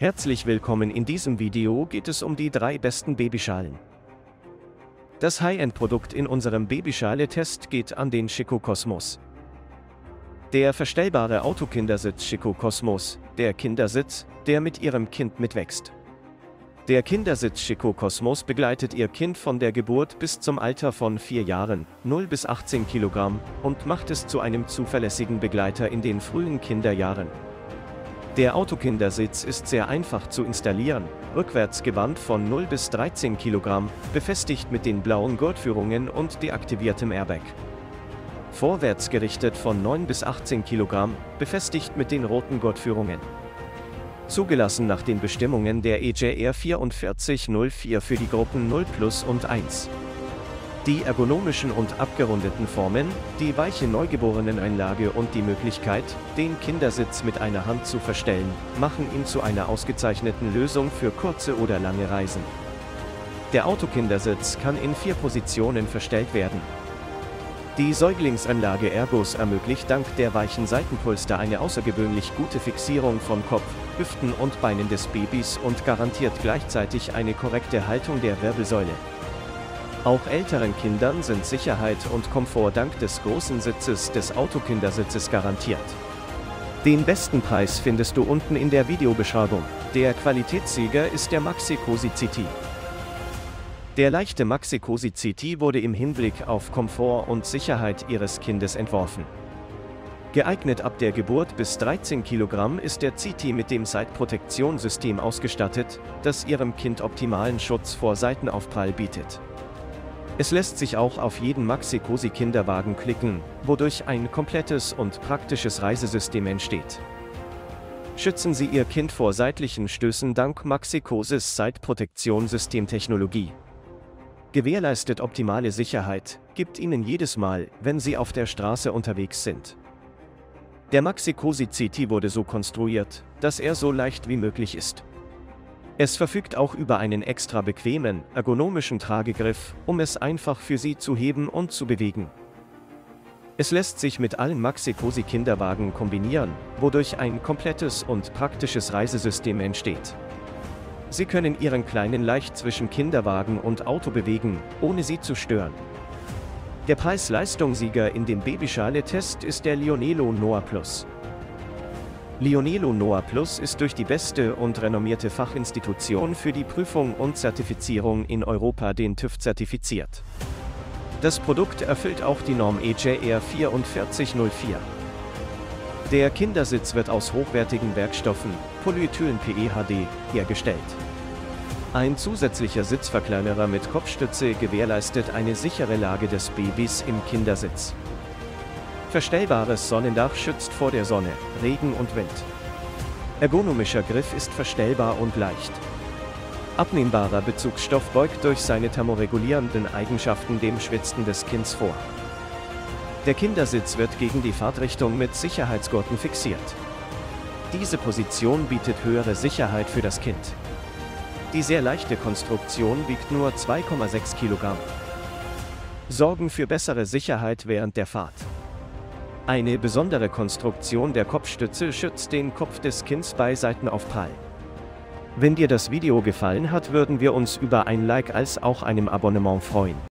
Herzlich willkommen in diesem Video geht es um die drei besten Babyschalen. Das High-End-Produkt in unserem Babyschale-Test geht an den Chico Cosmos. Der verstellbare Autokindersitz Chico Cosmos, der Kindersitz, der mit Ihrem Kind mitwächst. Der Kindersitz Chico Cosmos begleitet Ihr Kind von der Geburt bis zum Alter von 4 Jahren, 0 bis 18 Kilogramm, und macht es zu einem zuverlässigen Begleiter in den frühen Kinderjahren. Der Autokindersitz ist sehr einfach zu installieren, rückwärts gewandt von 0 bis 13 kg, befestigt mit den blauen Gurtführungen und deaktiviertem Airbag. Vorwärts gerichtet von 9 bis 18 kg, befestigt mit den roten Gurtführungen. Zugelassen nach den Bestimmungen der EJR 4404 für die Gruppen 0 Plus und 1. Die ergonomischen und abgerundeten Formen, die weiche Neugeboreneneinlage und die Möglichkeit, den Kindersitz mit einer Hand zu verstellen, machen ihn zu einer ausgezeichneten Lösung für kurze oder lange Reisen. Der Autokindersitz kann in vier Positionen verstellt werden. Die Säuglingsanlage Ergos ermöglicht dank der weichen Seitenpolster eine außergewöhnlich gute Fixierung von Kopf, Hüften und Beinen des Babys und garantiert gleichzeitig eine korrekte Haltung der Wirbelsäule. Auch älteren Kindern sind Sicherheit und Komfort dank des großen Sitzes des Autokindersitzes garantiert. Den besten Preis findest du unten in der Videobeschreibung. Der Qualitätssieger ist der Maxi Cosi CT. Der leichte Maxi Cosi CT wurde im Hinblick auf Komfort und Sicherheit ihres Kindes entworfen. Geeignet ab der Geburt bis 13 Kilogramm ist der CT mit dem Seitprotektionssystem ausgestattet, das ihrem Kind optimalen Schutz vor Seitenaufprall bietet. Es lässt sich auch auf jeden Maxi-Cosi Kinderwagen klicken, wodurch ein komplettes und praktisches Reisesystem entsteht. Schützen Sie Ihr Kind vor seitlichen Stößen dank Maxi-Cosis Seitprotektion-Systemtechnologie. Gewährleistet optimale Sicherheit, gibt Ihnen jedes Mal, wenn Sie auf der Straße unterwegs sind. Der Maxi-Cosi CT wurde so konstruiert, dass er so leicht wie möglich ist. Es verfügt auch über einen extra bequemen, ergonomischen Tragegriff, um es einfach für Sie zu heben und zu bewegen. Es lässt sich mit allen Maxi-Cosi Kinderwagen kombinieren, wodurch ein komplettes und praktisches Reisesystem entsteht. Sie können Ihren Kleinen leicht zwischen Kinderwagen und Auto bewegen, ohne sie zu stören. Der Preis-Leistung-Sieger in dem Babyschale-Test ist der Lionelo Noah Plus. Lionelo Noah Plus ist durch die beste und renommierte Fachinstitution für die Prüfung und Zertifizierung in Europa den TÜV zertifiziert. Das Produkt erfüllt auch die Norm EJR 4404. Der Kindersitz wird aus hochwertigen Werkstoffen, Polyethylen-PEHD, hergestellt. Ein zusätzlicher Sitzverkleinerer mit Kopfstütze gewährleistet eine sichere Lage des Babys im Kindersitz. Verstellbares Sonnendach schützt vor der Sonne, Regen und Wind. Ergonomischer Griff ist verstellbar und leicht. Abnehmbarer Bezugsstoff beugt durch seine thermoregulierenden Eigenschaften dem Schwitzen des Kindes vor. Der Kindersitz wird gegen die Fahrtrichtung mit Sicherheitsgurten fixiert. Diese Position bietet höhere Sicherheit für das Kind. Die sehr leichte Konstruktion wiegt nur 2,6 Kilogramm. Sorgen für bessere Sicherheit während der Fahrt. Eine besondere Konstruktion der Kopfstütze schützt den Kopf des Kindes bei Seitenaufprall. Wenn dir das Video gefallen hat, würden wir uns über ein Like als auch einem Abonnement freuen.